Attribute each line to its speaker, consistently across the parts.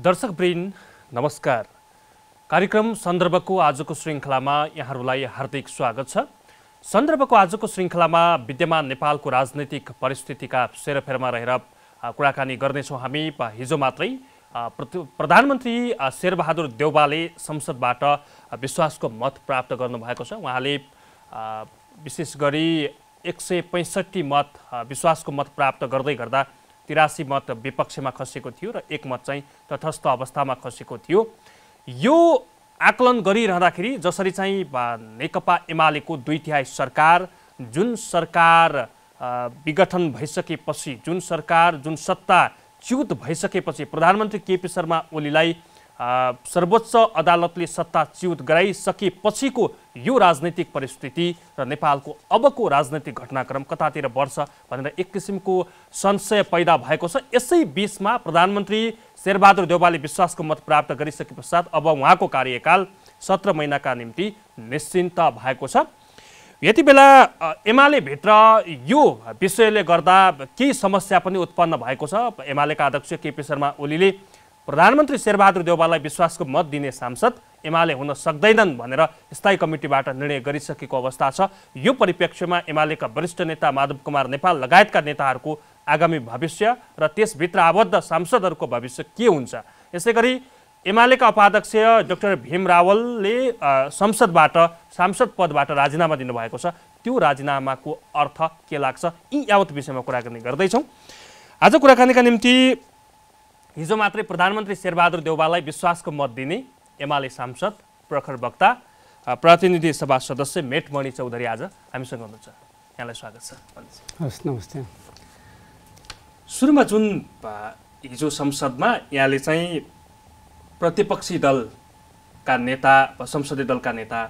Speaker 1: दर्शकवृन्द नमस्कार। कार्यक्रम सन्दर्भको आजको श्रृङ्खलामा यहाँहरूलाई हार्दिक स्वागत छ। सन्दर्भको आजको श्रृङ्खलामा विद्यमान नेपालको राजनैतिक परिस्थितिका सेरोफेरमा रहेर कुराकानी गर्नेछौँ हामी। हिजो मात्रै प्रधानमन्त्री शेरबहादुर देउबाले संसदबाट विश्वासको मत प्राप्त गर्नुभएको छ। उहाँले विशेष गरी एक सय पैँसठी मत विश्वासको मत प्राप्त गर्दै गर्दा तिरासी मत विपक्षमा खसेको थियो र एक मत चाहिँ तटस्थ अवस्थामा खसेको थियो। यो आकलन गरिरहँदाखेरि जसरी चाहिँ नेकपा एमालेको दुई तिहाई सरकार जुन सरकार विघटन भइसकेपछि जुन सरकार जुन सत्ता च्युत भइसकेपछि प्रधानमन्त्री केपी शर्मा ओलीलाई सर्वोच्च अदालतले सत्ता च्युत गराइसकेपछिको यो राजनैतिक परिस्थिति र नेपालको अबको राजनैतिक घटनाक्रम कतातिर बढ्छ भनेर एक किसिमको संशय पैदा भएको छ। यसै बिचमा प्रधानमन्त्री शेरबहादुर देउवाले विश्वासको मत प्राप्त गरिसके पश्चात अब उहाँको कार्यकाल सत्र महिनाका निम्ति निश्चिन्त भएको छ। यति बेला अ, एमालेभित्र यो विषयले गर्दा केही समस्या पनि उत्पन्न भएको छ? एमालेका अध्यक्ष केपी शर्मा ओलीले प्रधानमन्त्री शेरबहादुर देउवालाई विश्वासको मत दिने सांसद एमाले हुन सक्दैनन् भनेर स्थायी कमिटीबाट निर्णय गरिसकेको अवस्था छ। यो परिप्रेक्ष्यमा एमालेका वरिष्ठ नेता माधव कुमार नेपाल लगायतका नेताहरूको आगामी भविष्य र त्यसभित्र आबद्ध सांसदहरूको भविष्य के हुन्छ? यसै गरी एमालेका उपाध्यक्ष डाक्टर भीम रावलले संसदबाट सांसद पदबाट राजीनामा दिनुभएको छ। त्यो राजीनामाको अर्थ के लाग्छ? यी यावत विषयमा कुराकानी गर्दैछौँ। आज कुराकानीका निम्ति हिजो मात्रै प्रधानमन्त्री शेरबहादुर देउवालाई विश्वासको मत दिने एमाले सांसद प्रखर वक्ता प्रतिनिधि सभा सदस्य मेटमणि चौधरी आज हामीसँग हुनुहुन्छ। यहाँलाई स्वागत छ।
Speaker 2: हस् नमस्ते।
Speaker 1: सुरुमा जुन हिजो संसदमा यहाँले चाहिँ प्रतिपक्षी दलका नेता संसदीय दलका नेता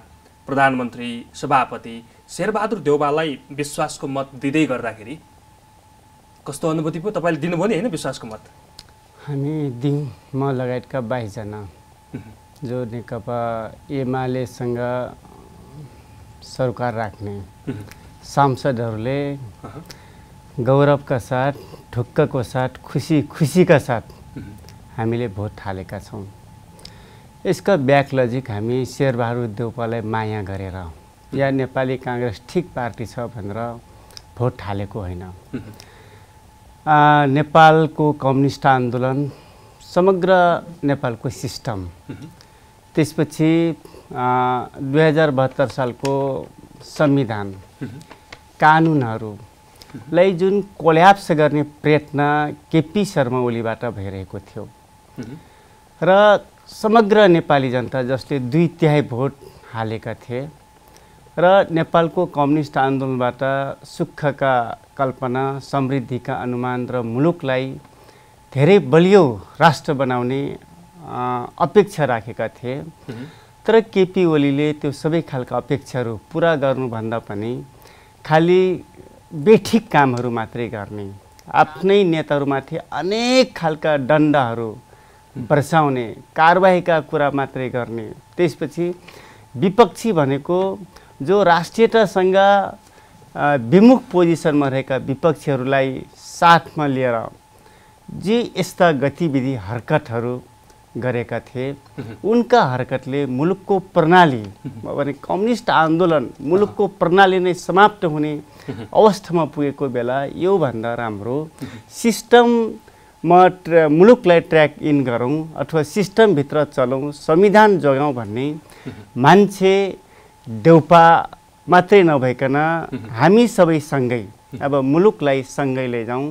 Speaker 1: प्रधानमन्त्री सभापति शेरबहादुर देउवालाई विश्वासको मत दिँदै गर्दाखेरि कस्तो अनुभूति पो तपाईँले दिनुभयो नि होइन विश्वासको मत?
Speaker 2: हामी दिउँ म लगायतका बाइसजना जो नेकपा एमालेसँग सरकार राख्ने सांसदहरूले गौरवका साथ ढुक्कको साथ खुसी खुसीका साथ हामीले भोट हालेका छौँ। यसका ब्याकलजिक हामी शेरबहादुर देउपालाई माया गरेर या नेपाली काङ्ग्रेस ठिक पार्टी छ भनेर भोट हालेको होइन। नेपालको कम्युनिस्ट आन्दोलन समग्र नेपालको सिस्टम। त्यसपछि दुई हजार बहत्तर सालको संविधान कानुनहरूलाई जुन कोल्याप्स गर्ने प्रयत्न केपी शर्मा ओलीबाट भइरहेको थियो। र समग्र नेपाली जनता जसले दुई तिहाई भोट हालेका थिए र नेपालको कम्युनिस्ट आन्दोलनबाट सुखका कल्पना समृद्धिका अनुमान र मुलुकलाई धेरै बलियो राष्ट्र बनाउने अपेक्षा राखेका थिए। तर केपी ओलीले त्यो सबै खालका अपेक्षाहरू पुरा गर्नुभन्दा पनि खालि बेठिक कामहरू मात्रै गर्ने आफ्नै नेताहरूमाथि अनेक खालका दण्डहरू बर्साउने कारबाहीका कुरा मात्रै गर्ने त्यसपछि विपक्षी भनेको जो राष्ट्रियतासँग विमुख पोजिसनमा रहेका विपक्षीहरूलाई साथमा लिएर जे यस्ता गतिविधि हरकतहरू गरेका थिए उनका हरकतले मुलुकको प्रणाली भने कम्युनिस्ट आन्दोलन मुलुकको प्रणाली नै समाप्त हुने अवस्थामा पुगेको बेला योभन्दा राम्रो सिस्टममा ट्र मुलुकलाई ट्र्याक इन गरौँ अथवा सिस्टमभित्र चलौँ संविधान जोगाउँ भन्ने मान्छे देउपा मात्रै नभइकन हामी सबै सँगै अब मुलुकलाई सँगै लैजाउँ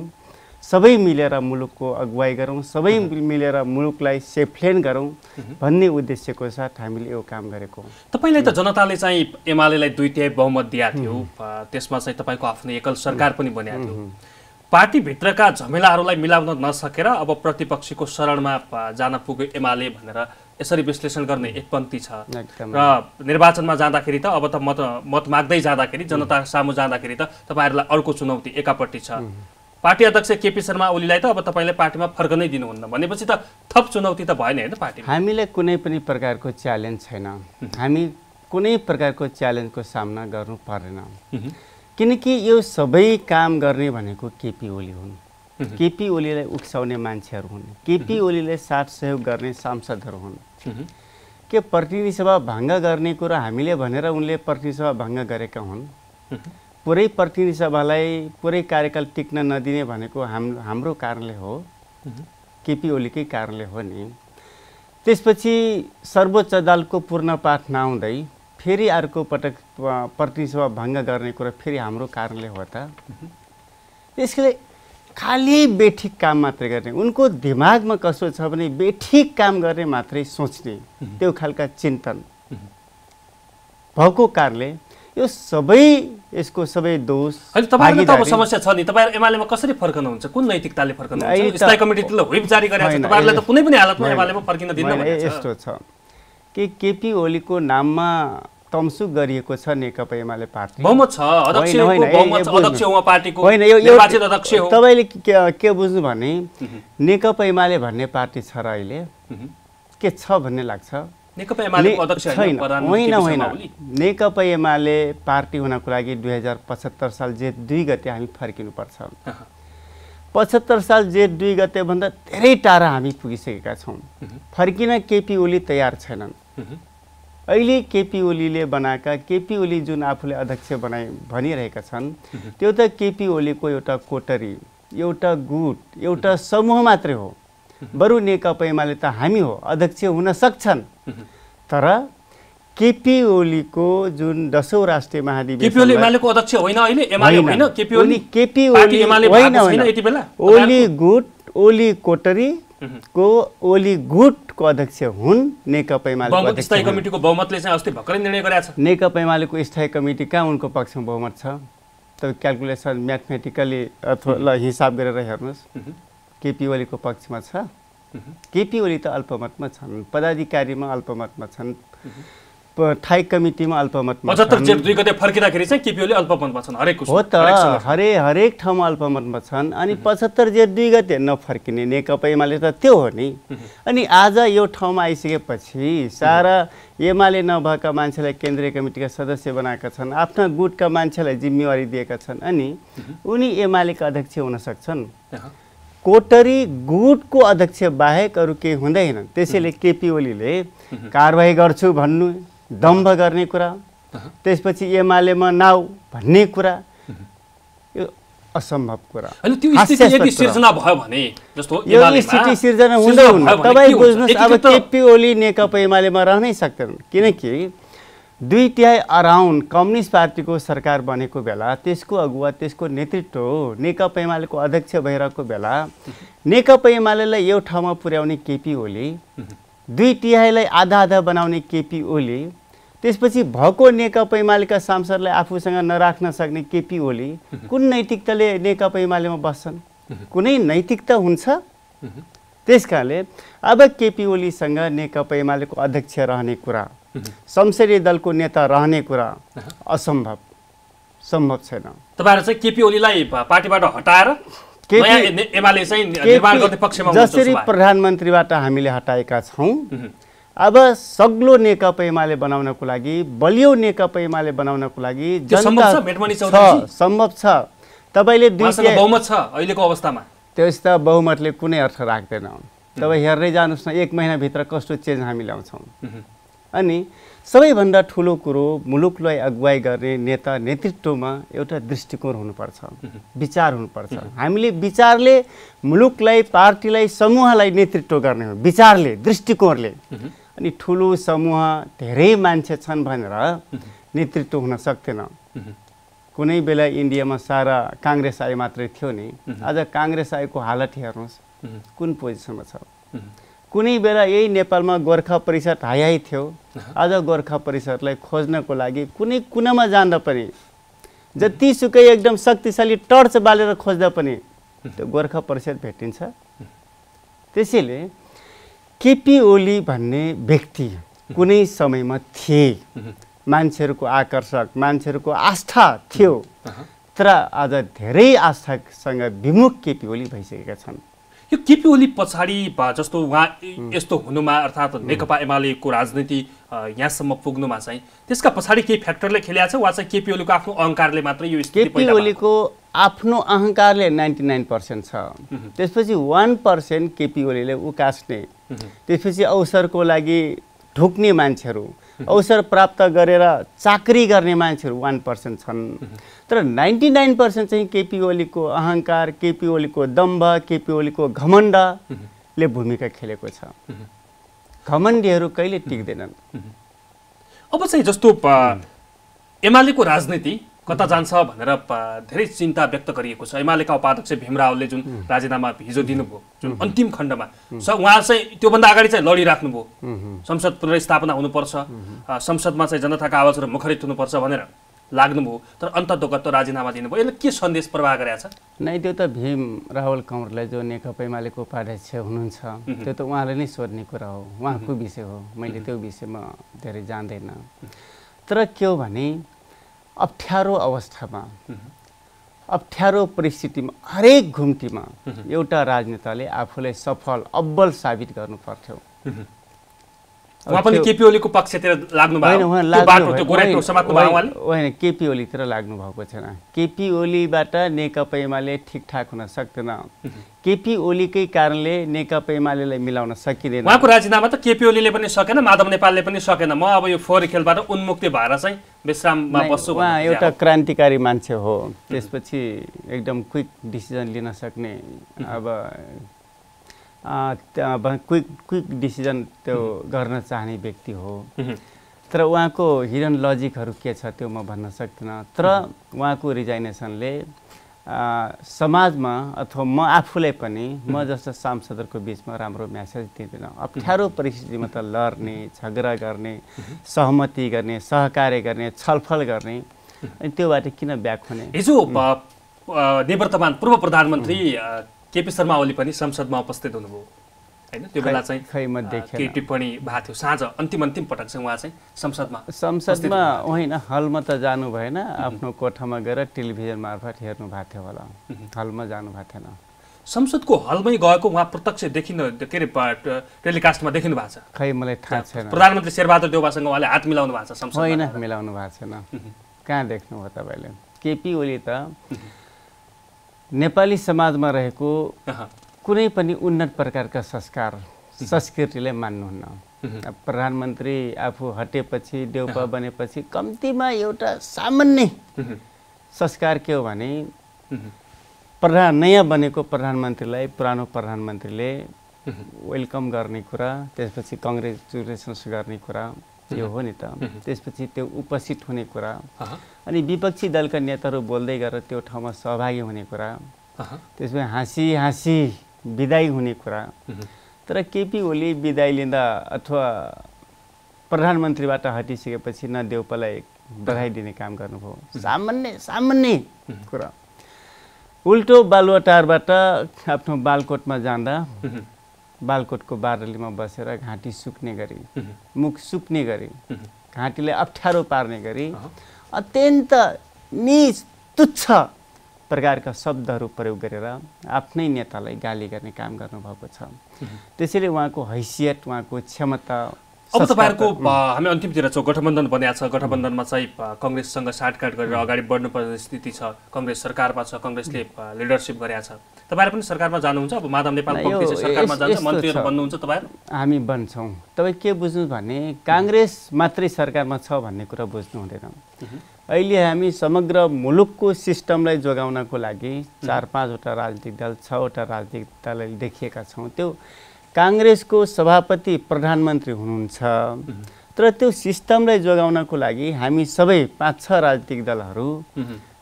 Speaker 2: सबै मिलेर मुलुकको अगुवाई गरौँ सबै मिलेर मुलुकलाई सेफलेन गरौँ भन्ने उद्देश्यको साथ हामीले यो काम गरेको
Speaker 1: तपाईँलाई त जनताले चाहिँ एमालेलाई दुई तिहाई बहुमत दिएको थियो त्यसमा चाहिँ तपाईँको आफ्नो एकल सरकार पनि बनिएको थियो। पार्टीभित्रका झमेलाहरूलाई मिलाउन नसकेर अब प्रतिपक्षीको शरणमा जान पुग्यो एमाले भनेर यसरी विश्लेषण गर्ने एक पङ्क्ति छ। र निर्वाचनमा जाँदाखेरि त अब त मत मत माग्दै जाँदाखेरि जनता सामु जाँदाखेरि त तपाईँहरूलाई अर्को चुनौती एकापट्टि छ। पार्टी अध्यक्ष केपी शर्मा ओलीलाई त अब तपाईँले पार्टीमा फर्कनै दिनुहुन्न भनेपछि त थप चुनौती त भएन होइन पार्टीमा।
Speaker 2: हामीलाई कुनै पनि प्रकारको च्यालेन्ज छैन। हामी कुनै प्रकारको च्यालेन्जको सामना गर्नु परेन किनकि यो सबै काम गर्ने भनेको केपी ओली हुन्। केपी ओलीलाई उक्साउने मान्छेहरू हुन्। केपी ओलीले साथ सहयोग गर्ने सांसदहरू हुन्। के प्रतिनिधि सभा भङ्ग गर्ने कुरा हामीले भनेर उनले प्रतिनिधि सभा भङ्ग गरेका हुन्? पुरै प्रतिनिधि सभालाई पुरै कार्यकाल टिक्न नदिने भनेको हाम हाम्रो कारणले हो। केपी ओलीकै कारणले हो नि। त्यसपछि सर्वोच्च अदालतको पूर्ण पाठ नआउँदै फेरि अर्को पटक प्रतिनिधि सभा भङ्ग गर्ने कुरा फेरि हाम्रो कारणले हो त। त्यसले खालि बेठिक काम मात्रै गर्ने। उनको दिमागमा कस्तो छ भने बेठिक काम गर्ने मात्रै सोच्ने। त्यो खालका चिन्तन। भएको कारणले यो सबै यसको सबै दोष
Speaker 1: त अब समस्या छ नि। तपाईँहरू एमालेमा कसरी फर्कनुहुन्छ? कुन नैतिकताले फर्कनुहुन्छ? स्थायी कमिटीले व्हिप जारी गरेको छ। तपाईँहरूले त कुनै पनि हालतमा एमालेमा फर्किन दिन्न
Speaker 2: यस्तो छ कि केपी ओलीको नाममा तमसुक गरिएको छ नेकपा एमाले पार्टी। तपाईँले के बुझ्नु भने नेकपा एमाले भन्ने पार्टी छ र अहिले के छ भन्ने लाग्छ? छैन। होइन होइन। नेकपा एमाले पार्टी हुनको लागि दुई हजार पचहत्तर साल जेठ दुई गते हामी फर्किनुपर्छ। पचहत्तर साल जेठ दुई गतेभन्दा धेरै टाढा हामी पुगिसकेका छौँ। फर्किन केपी ओली तयार छैनन्। अहिले केपी ओलीले बनाएका केपी ओली जुन आफूले अध्यक्ष बनाए भनिरहेका छन् त्यो त केपी ओलीको एउटा कोटरी एउटा गुट एउटा समूह मात्रै हो। बरु नेकपा एमाले त हामी हो अध्यक्ष हुन सक्छन्। तर केपी ओलीको जुन दसौँ राष्ट्रिय
Speaker 1: महाधिवेशन
Speaker 2: ओली गुट ओली कोटरी को ओली गुटको अध्यक्ष हुन् नेकपा एमालेको
Speaker 1: स्थायी कमिटीको बहुमतले चाहिँ अस्ति भर्खरै निर्णय छ।
Speaker 2: नेकपा एमालेको स्थायी कमिटी कहाँ उनको पक्षमा बहुमत छ? तपाईँ क्यालकुलेसन म्याथमेटिकली अथवा ल हिसाब गरेर हेर्नुहोस्। केपी ओलीको पक्षमा छ। केपी ओली त अल्पमतमा छन् पदाधिकारीमा अल्पमतमा छन्। ठाई कमिटीमा अल्पमतमा
Speaker 1: फर्किँदाखेरि चाहिँ केपी ओली अल्पमतमा छन् हरेक
Speaker 2: हो त हरे हरेक ठाउँमा अल्पमतमा छन् अनि पचहत्तर जेठ दुई गते नफर्किने नेकपा एमाले त त्यो हो नि। अनि आज यो ठाउँमा आइसकेपछि सारा एमाले नभएका मान्छेलाई केन्द्रीय कमिटीका सदस्य बनाएका छन् आफ्ना गुटका मान्छेलाई जिम्मेवारी दिएका छन् अनि उनी एमालेका अध्यक्ष हुन सक्छन्। कोटरी गुटको अध्यक्ष बाहेक अरू केही हुँदैन त्यसैले केपी ओलीले कारवाही गर्छु भन्नु दम्भ गर्ने कुरा त्यसपछि एमालेमा नाउ भन्ने कुरा यो असम्भव कुरा। यो स्थिति सिर्जना हुँदै हुन्न तपाईँ बुझ्नुहोस् अब केपी ओली नेकपा एमालेमा रहनै सक्दैनन्। किनकि दुई तिहाई अराउन्ड कम्युनिस्ट पार्टीको सरकार बनेको बेला त्यसको अगुवा त्यसको नेतृत्व नेकपा एमालेको अध्यक्ष भइरहेको बेला नेकपा एमालेलाई यो ठाउँमा पुर्याउने केपी ओली दुई तिहाईलाई आधा आधा बनाउने केपी ओली त्यसपछि भएको नेकपा एमालेका सांसदलाई आफूसँग नराख्न सक्ने केपी ओली कुन नैतिकताले नेकपा एमालेमा बस्छन्? कुनै नैतिकता हुन्छ? त्यस कारणले अब केपी ओलीसँग नेकपा एमालेको अध्यक्ष रहने कुरा संसदीय दलको नेता रहने कुरा असम्भव सम्भव छैन।
Speaker 1: तपाईँहरू चाहिँ केपी ओलीलाई पार्टीबाट हटाएर
Speaker 2: जसरी प्रधानमन्त्रीबाट हामीले हटाएका छौँ अब सग्लो नेकपा एमाले बनाउनको लागि बलियो नेकपा एमाले बनाउनको लागि सम्भव छ तपाईँले
Speaker 1: बहुमत छ अहिलेको अवस्थामा?
Speaker 2: त्यस त बहुमतले कुनै अर्थ राख्दैन। तपाईँ हेर्दै जानुहोस् न एक महिनाभित्र कस्तो चेन्ज हामी ल्याउँछौँ। अनि सबैभन्दा ठुलो कुरो मुलुकलाई अगुवाई गर्ने नेता नेतृत्वमा एउटा दृष्टिकोण हुनुपर्छ विचार हुनुपर्छ। हामीले विचारले मुलुकलाई पार्टीलाई समूहलाई नेतृत्व गर्ने हो विचारले दृष्टिकोणले। अनि ठुलो समूह धेरै मान्छे छन् भनेर नेतृत्व हुन सक्थेन। कुनै बेला इन्डियामा सारा काङ्ग्रेस आए मात्रै थियो नि। आज काङ्ग्रेस आएको हालत हेर्नुहोस् कुन पोजिसनमा छ? कुनै बेला यही नेपालमा गोर्खा परिषद हाई हाई थियो। आज गोर्खा परिषदलाई खोज्नको लागि कुनै कुनामा जाँदा पनि जतिसुकै एकदम शक्तिशाली टर्च बालेर खोज्दा पनि त्यो गोर्खा परिषद भेटिन्छ। त्यसैले केपी ओली भन्ने व्यक्ति कुनै समयमा थिए। मान्छेहरूको आकर्षक मान्छेहरूको आस्था थियो। तर आज धेरै आस्थासँग विमुख केपी ओली भइसकेका छन्।
Speaker 1: यो केपी ओली पछाडि जस्तो उहाँ यस्तो हुनुमा अर्थात् नेकपा एमालेको राजनीति यहाँसम्म पुग्नुमा चाहिँ त्यसका पछाडि केही फ्याक्टरले खेलिएको छ वा चाहिँ केपी ओलीको आफ्नो अहङ्कारले मात्रै यो
Speaker 2: केपी ओलीको आफ्नो अहङ्कारले नाइन्टी नाइन पर्सेन्ट छ। त्यसपछि वान पर्सेन्ट केपी ओलीले उकास्ने त्यसपछि अवसरको लागि ढुक्ने मान्छेहरू अवसर प्राप्त गरेर चाकरी गर्ने मान्छेहरू वान पर्सेन्ट छन्। तर नाइन्टी नाइन पर्सेन्ट चाहिँ केपी ओलीको अहङ्कार केपी ओलीको दम्भ केपी ओलीको घमण्डले भूमिका खेलेको छ। घमण्डीहरू कहिले टिक्दैनन्।
Speaker 1: अब चाहिँ जस्तो एमालेको राजनीति कता जान्छ भनेर धेरै चिन्ता व्यक्त गरिएको छ। एमालेका उपाध्यक्ष भीम रावलले जुन राजीनामा हिजो दिनुभयो जुन अन्तिम खण्डमा स उहाँ चाहिँ त्योभन्दा अगाडि चाहिँ लडिराख्नुभयो। संसद पुनर्स्थापना हुनुपर्छ संसदमा चाहिँ जनताका आवाजहरू मुखरित हुनुपर्छ भनेर लाग्नुभयो। तर अन्ततोगत राजीनामा दिनुभयो। यसले के सन्देश प्रवाह गरेको छ?
Speaker 2: नै त्यो त भीम राहुल कँवरलाई जो नेकपा एमालेको उपाध्यक्ष हुनुहुन्छ त्यो त उहाँले नै सोध्ने कुरा हो। उहाँको विषय हो? मैले त्यो विषयमा धेरै जान्दैन। तर के हो भने अप्ठ्यारो अवस्थामा अप्ठ्यारो परिस्थितिमा हरेक घुम्तीमा एउटा राजनेताले आफूलाई सफल अब्बल साबित गर्नु पर्थ्यो
Speaker 1: उहाँ पनि केपी ओलीको पक्षतिर लाग्नु गोरेटो
Speaker 2: होइन, केपी ओलीतिर लाग्नु भएको छैन। केपी ओलीबाट नेकपा एमाले ठिकठाक हुन सक्दैन। केपी ओलीकै कारणले नेकपा एमालेलाई मिलाउन सकिँदैन।
Speaker 1: उहाँको राजीनामा त केपी ओलीले पनि सकेन माधव नेपालले पनि सकेन। म अब यो फोहोर खेलबाट उन्मुक्ति भएर चाहिँ विश्राममा बस्छु
Speaker 2: उहाँ एउटा क्रान्तिकारी मान्छे हो। त्यसपछि एकदम क्विक डिसिजन लिन सक्ने अब क्विक क्विक डिसिजन त्यो गर्न चाहने व्यक्ति हो. तर उहाँको हिडन लजिकहरू के छ त्यो म भन्न सक्दिनँ। तर उहाँको रिजाइनेसनले समाजमा अथवा म आफूलाई पनि म जस्तो सांसदहरूको बिचमा राम्रो म्यासेज दिँदैन। अप्ठ्यारो परिस्थितिमा त लड्ने झगडा गर्ने सहमति गर्ने सहकार्य गर्ने छलफल गर्ने अनि त्योबाट किन ब्याक हुने?
Speaker 1: हिजो निवर्तमान पूर्व प्रधानमन्त्री केपी शर्मा ओली पनि संसदमा उपस्थित हुनुभयो। होइन त्यो बेला चाहिँ
Speaker 2: खै म।
Speaker 1: केही टिप्पणी भएको थियो। साँझ अन्तिम अन्तिम पटक चाहिँ उहाँ चाहिँ संसदमा
Speaker 2: संसदमा होइन हलमा त जानु भएन। आफ्नो कोठामा गएर टेलिभिजन मार्फत हेर्नु भएको थियो होला। हलमा जानु भएको थिएन।
Speaker 1: संसदको हलमै गएको उहाँ प्रत्यक्ष देखिन के अरे टेलिकास्टमा देखिनु भएको छ।
Speaker 2: खै मलाई थाहा छैन।
Speaker 1: प्रधानमन्त्री शेरबहादुर देउवासँग उहाँले हात मिलाउनु भएको छ
Speaker 2: होइन मिलाउनु भएको छैन। कहाँ देख्नुभयो तपाईँले? केपी ओली त नेपाली समाजमा रहेको कुनै पनि उन्नत प्रकारका संस्कार संस्कृतिलाई मान्नुहुन्न। प्रधानमन्त्री आफू हटेपछि देउपा बनेपछि कम्तीमा एउटा सामान्य. संस्कार के हो भने. प्रधान नयाँ बनेको प्रधानमन्त्रीलाई पुरानो प्रधानमन्त्रीले वेलकम गर्ने कुरा त्यसपछि कङ्ग्रेचुलेसन्स गर्ने कुरा यो हो नि त। त्यसपछि त्यो उपस्थित हुने कुरा। अनि विपक्षी दलका नेताहरू बोल्दै गरेर त्यो ठाउँमा सहभागी हुने कुरा। त्यसमा हाँसी हाँसी विदाई हुने कुरा. तर केपी ओली विदाई लिँदा अथवा प्रधानमन्त्रीबाट हटिसकेपछि न देउपालाई बधाई दिने काम गर्नुभयो। सामान्य सामान्य कुरा। उल्टो बालुवाटारबाट आफ्नो बालकोटमा जाँदा. बालकोटको बारलीमा बसेर घाँटी सुक्ने गरी. मुख सुक्ने गरी. घाँटीलाई अप्ठ्यारो पार्ने गरी। अत्यन्त निच तुच्छ प्रकारका शब्दहरू प्रयोग गरेर आफ्नै नेतालाई गाली गर्ने काम गर्नुभएको छ। त्यसैले उहाँको हैसियत उहाँको क्षमता
Speaker 1: अब तपाईँहरूको हामी अन्तिमतिर छौँ। गठबन्धन बनिएको छ। गठबन्धनमा चाहिँ कङ्ग्रेससँग साटकाट गरेर अगाडि बढ्नुपर्ने स्थिति छ। कङ्ग्रेस सरकारमा छ कङ्ग्रेसले लिडरसिप गरेका छ। तपाईँहरू पनि सरकारमा जानुहुन्छ? अब माधव नेपाल सरकारमा जान्छ मन्त्रीहरू। बन्नुहुन्छ तपाईँहरू
Speaker 2: हामी बन्छौँ तपाईँ के बुझ्नु भने काङ्ग्रेस मात्रै सरकारमा छ भन्ने कुरा बुझ्नु हुँदैन। अहिले हामी समग्र मुलुकको सिस्टमलाई जोगाउनको लागि चार पाँचवटा राजनीतिक दल छवटा राजनीतिक दलले देखिएका छौँ। त्यो काङ्ग्रेसको सभापति प्रधानमन्त्री हुनुहुन्छ। तर त्यो सिस्टमलाई जोगाउनको लागि हामी सबै पाँच छ राजनीतिक दलहरू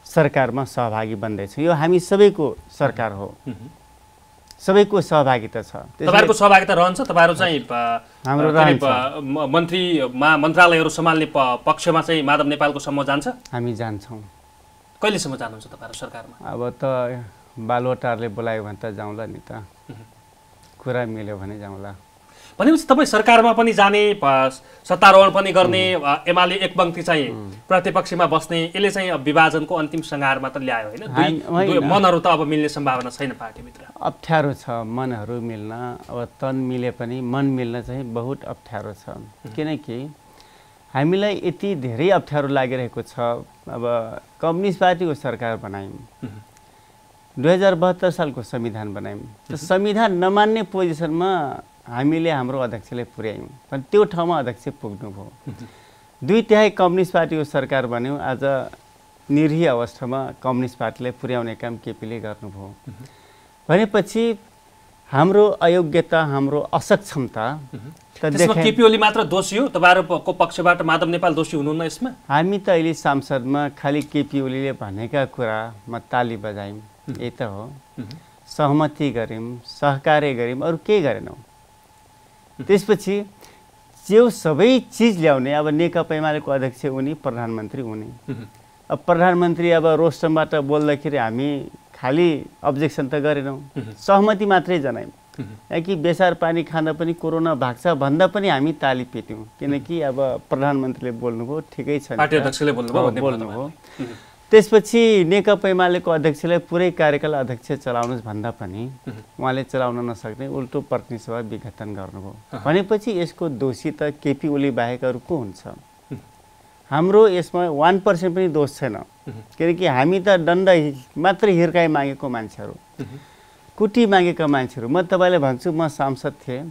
Speaker 2: सरकारमा सहभागी बन्दैछौँ। यो हामी सबैको सरकार हो। सबैको सहभागिता छ।
Speaker 1: तपाईँहरूको सहभागिता रहन्छ? तपाईँहरू चाहिँ
Speaker 2: हाम्रो
Speaker 1: मन्त्रीमा मन्त्रालयहरू सम्हाल्ने प- पक्षमा चाहिँ माधव नेपालको समूह जान्छ?
Speaker 2: हामी जान्छौँ।
Speaker 1: कहिलेसम्म जानुहुन्छ तपाईँहरू सरकारमा?
Speaker 2: अब त बालुवाटारले बोलायो भने त जाउँला नि त। कुरा मिल्यो भने जाउँला।
Speaker 1: भनेपछि तपाईँ सरकारमा पनि जाने सत्तारोहण पनि गर्ने एमाले एकपङ्क्ति चाहिँ प्रतिपक्षमा बस्ने यसले चाहिँ विभाजनको अन्तिम सङ्घारमा त ल्यायो होइन? मनहरू त अब मिल्ने सम्भावना छैन पार्टीभित्र।
Speaker 2: अप्ठ्यारो छ मनहरू मिल्न अब तन मिले पनि मन मिल्न चाहिँ बहुत अप्ठ्यारो छ। किनकि हामीलाई यति धेरै अप्ठ्यारो लागिरहेको छ अब कम्युनिस्ट पार्टीको सरकार बनायौँ। दुई हजार बहत्तर सालको संविधान बनायौँ। संविधान नमान्ने पोजिसनमा हामीले हाम्रो अध्यक्षलाई पुर्यायौँ। भने त्यो ठाउँमा अध्यक्ष पुग्नुभयो। दुई तिहाई कम्युनिस्ट पार्टीको सरकार बन्यो। आज निरीह अवस्थामा कम्युनिस्ट पार्टीलाई पुर्याउने काम केपीले गर्नुभयो। भनेपछि हाम्रो अयोग्यता हाम्रो असक्षमता
Speaker 1: केपी ओली मात्र दोषी हो? तपाईँहरूको पक्षबाट माधव नेपाल दोषी हुनुहुन्न यसमा?
Speaker 2: हामी त अहिले सांसदमा खालि केपी ओलीले भनेका कुरामा ताली बजायौँ। यही त हो। सहमति गऱ्यौँ सहकार्य गऱ्यौँ। अरू केही गरेनौँ। त्यसपछि जो सबै चिज ल्याउने अब नेकपा एमालेको अध्यक्ष उनी प्रधानमन्त्री उनी अब प्रधानमन्त्री अब रोस्टमबाट बोल्दाखेरि हामी खालि अब्जेक्सन त गरेनौँ। सहमति मात्रै जनायौँ। कि बेसार पानी खाँदा पनि कोरोना भएको छ भन्दा पनि हामी ताली पेट्यौँ। किनकि अब प्रधानमन्त्रीले बोल्नुभयो ठिकै छ
Speaker 1: बोल्नुभयो
Speaker 2: त्यसपछि नेकपा एमालेको अध्यक्षलाई पुरै कार्यकाल अध्यक्ष चलाउनुहोस् भन्दा पनि उहाँले चलाउन नसक्ने उल्टो प्रतिनिधि सभा विघटन गर्नुभयो। भनेपछि यसको दोषी त केपी ओली बाहेक अरू को हुन्छ? हाम्रो यसमा वान पर्सेन्ट पनि दोष छैन। किनकि हामी त दण्ड मात्रै हिर्काइ मागेको मान्छेहरू। कुटी मागेका मान्छेहरू। म तपाईँलाई भन्छु म सांसद थिएँ।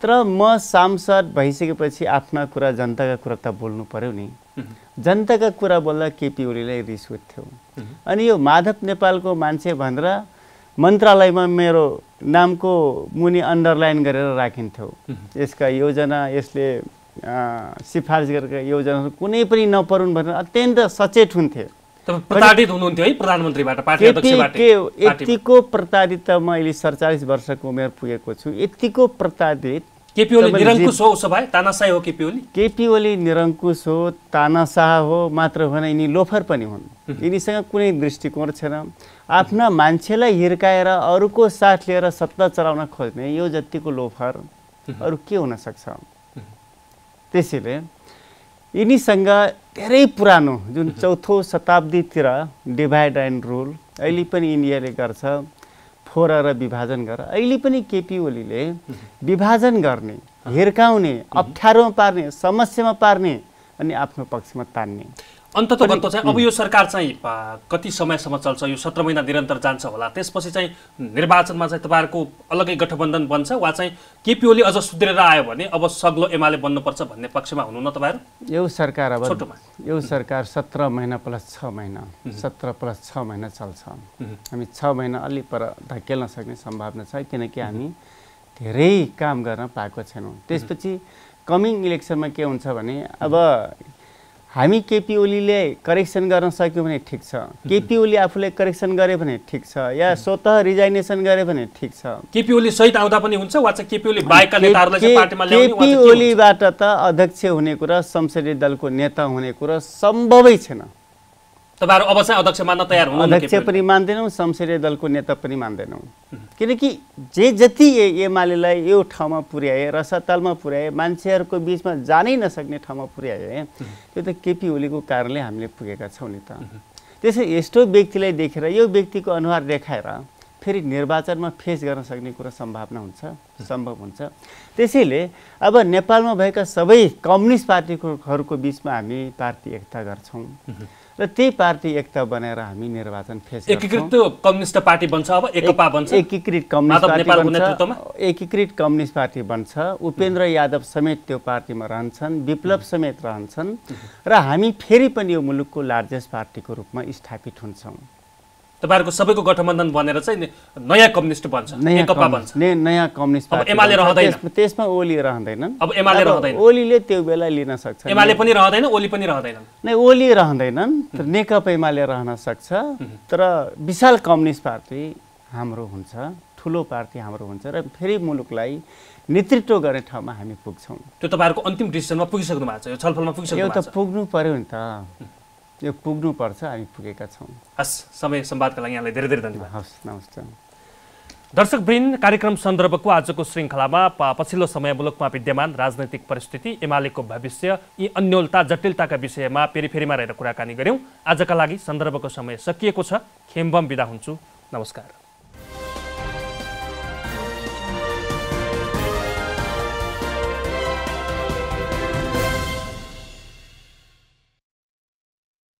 Speaker 2: तर म सांसद भइसकेपछि आफ्ना कुरा जनताका कुरा त बोल्नु पर्यो नि। जनताका कुरा बोल्दा केपी ओलीलाई रिस उठ्थ्यो। अनि यो माधव नेपालको मान्छे भनेर मन्त्रालयमा मेरो नामको मुनि अन्डरलाइन गरेर राखिन्थ्यो। यसका योजना यसले सिफारिस गरेका योजनाहरू कुनै पनि नपरुन् भनेर अत्यन्त सचेत हुन्थे।
Speaker 1: प्रताडित हुनुहुन्थ्यो है प्रधानमन्त्रीबाट पार्टी
Speaker 2: यतिको प्रताडित त म अहिले सडचालिस वर्षको उमेर पुगेको छु। यतिको प्रताडित
Speaker 1: केपी ओली
Speaker 2: तपाईँले
Speaker 1: निरङ्कुश हो उसो भए
Speaker 2: निरङ्कुश हो तानाशाह हो मात्र होइन यिनी लोफर पनि हुन्। यिनीसँग कुनै दृष्टिकोण छैन। आफ्ना मान्छेलाई हिर्काएर अरूको साथ लिएर सत्ता चलाउन खोज्ने यो जतिको लोफर अरू के हुन सक्छ? त्यसैले यिनीसँग धेरै पुरानो जुन चौथो शताब्दीतिर डिभाइड एन्ड रुल अहिले पनि इन्डियाले गर्छ फोर र विभाजन गर। अहिले पनि केपी ओलीले विभाजन गर्ने हिर्काउने अप्ठ्यारोमा पार्ने समस्यामा पार्ने अनि आफ्नो पक्षमा तान्ने।
Speaker 1: अन्तत गन्त चाहिँ अब यो सरकार चाहिँ कति समयसम्म चल्छ यो सत्र महिना निरन्तर जान्छ होला। त्यसपछि चाहिँ निर्वाचनमा चाहिँ तपाईँहरूको अलग्गै गठबन्धन बन्छ वा चाहिँ केपी ओली अझ सुध्रेर आयो भने अब सग्लो एमाले बन्नुपर्छ भन्ने पक्षमा हुनुहुन्न तपाईँहरू?
Speaker 2: यो सरकार अब
Speaker 1: छोटोमा।
Speaker 2: यो सरकार सत्र महिना प्लस छ महिना सत्र प्लस छ महिना चल्छ। हामी छ महिना अलि पर धकेल्न सक्ने सम्भावना छ किनकि हामी धेरै काम गर्न पाएको छैनौँ। त्यसपछि कमिङ इलेक्सनमा के हुन्छ भने अब हामी केपी ओलीले करेक्सन गर्न सक्यौँ भने ठिक छ। केपी ओली आफूले करेक्सन गरे भने ठिक छ। या स्वतः रिजाइनेसन गरे भने ठिक छ।
Speaker 1: केपी ओली सहित आउँदा पनि हुन्छ वा चाहिँ केपी ओली बाहेकका नेताहरूलाई चाहिँ पार्टीमा ल्याउने वा
Speaker 2: केपी? ओलीबाट त अध्यक्ष हुने कुरा संसदीय दलको नेता हुने कुरा सम्भवै छैन।
Speaker 1: तपाईँहरू अब चाहिँ अध्यक्ष मान्न तयार हुनुहुन्न
Speaker 2: अध्यक्ष? पनि मान्दैनौँ संसदीय दलको नेता पनि मान्दैनौँ किनकि जे जति एमालेलाई यो ठाउँमा पुर्याए रसातालमा पुर्याए मान्छेहरूको बिचमा जानै नसक्ने ठाउँमा पुर्याए त्यो त केपी ओलीको कारणले हामीले पुगेका छौँ नि त त्यसै यस्तो व्यक्तिलाई देखेर यो व्यक्तिको अनुहार देखाएर फेरि निर्वाचनमा फेस गर्न सक्ने कुरा सम्भावना हुन्छ सम्भव हुन्छ। त्यसैले अब नेपालमा भएका सबै कम्युनिस्ट पार्टीकोहरूको बिचमा हामी पार्टी एकता गर्छौँ। र त्यही पार्टी एकता बनाएर हामी निर्वाचन फेस
Speaker 1: एकीकृत कम्युनिस्ट पार्टी बन्छ अब एकपा बन्छ।
Speaker 2: एकीकृत कम्युनिस्ट पार्टी बन्छ? एकीकृत कम्युनिस्ट पार्टी बन्छ। उपेन्द्र यादव समेत त्यो पार्टीमा रहन्छन् विप्लव समेत रहन्छन्। र हामी फेरि पनि यो मुलुकको लार्जेस्ट पार्टीको रूपमा स्थापित हुन्छौँ।
Speaker 1: तपाईँहरूको सबैको गठबन्धन बनेर चाहिँ नयाँ कम्युनिस्ट बन्छ
Speaker 2: कम्यु-
Speaker 1: बन्छ।
Speaker 2: नयाँ कम्युनिस्ट
Speaker 1: अब एमाले। रहँदैन।
Speaker 2: त्यस- त्यसमा ओली रहँदैनन्
Speaker 1: अब एमाले रहँदैन।
Speaker 2: ओलीले त्यो बेला लिन सक्छ।
Speaker 1: एमाले पनि रहँदैन ओली पनि रहँदैनन्
Speaker 2: नै ओली रहँदैनन् नेकपा एमाले रहन सक्छ। तर विशाल कम्युनिस्ट पार्टी हाम्रो हुन्छ ठुलो पार्टी हाम्रो हुन्छ र फेरि मुलुकलाई नेतृत्व गर्ने ठाउँमा हामी पुग्छौँ।
Speaker 1: त्यो तपाईँहरूको अन्तिम डिसिसनमा पुगिसक्नु भएको छ यो छलफलमा पुगिसक्नु
Speaker 2: यो त पुग्नु पर्यो नि त। यो पुग्नुपर्छ हामी पुगेका छौँ।
Speaker 1: हस् समय संवादका लागि यहाँलाई धेरै धेरै धन्यवाद।
Speaker 2: हवस् नमस्ते।
Speaker 1: दर्शकवृन्द कार्यक्रम सन्दर्भको आजको श्रृङ्खलामा प- पछिल्लो समय मुलुकमा विद्यमान राजनैतिक परिस्थिति एमालेको भविष्य यी अन्यलता जटिलताका विषयमा पेरिफेरीमा रहेर कुराकानी गऱ्यौँ। आजका लागि सन्दर्भको समय सकिएको छ। खेम्बम बिदा हुन्छु। नमस्कार।